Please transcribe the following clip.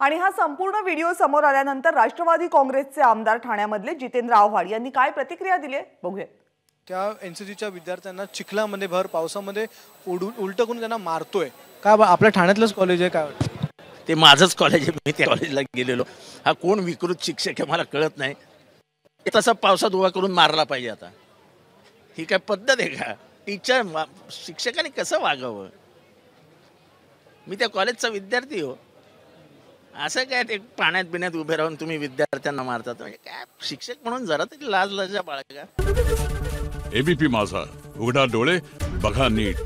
आणि हा संपूर्ण व्हिडिओ समोर आल्यानंतर राष्ट्रवादी काँग्रेसचे आमदार ठाण्यामधले जितेंद्र आव्हाड यांनी काय प्रतिक्रिया दिली आहे? बघूयात त्या एन सी सीच्या विद्यार्थ्यांना चिखलामध्ये भर पावसामध्ये उडून उलटं करून त्यांना मारतोय. का बा- आपल्या ठाण्यातलंच कॉलेज आहे काय? ते माझंच कॉलेज आहे मी त्या कॉलेजला गेलेलो. हा कोण विकृत शिक्षक आहे मला कळत नाही. तसा पावसात उभा करून मारला पाहिजे आता. ही काय पद्धत आहे का? टीचर शिक्षकाने कसं वागावं? मी त्या कॉलेजचा विद्यार्थी हो. असं काय ते पाण्यात बिण्यात उभे राहून तुम्ही विद्यार्थ्यांना मारतात म्हणजे काय शिक्षक म्हणून जरा तरी लाज लजा बाळगा. एबीपी माझा. उघडा डोळे बघा नीट.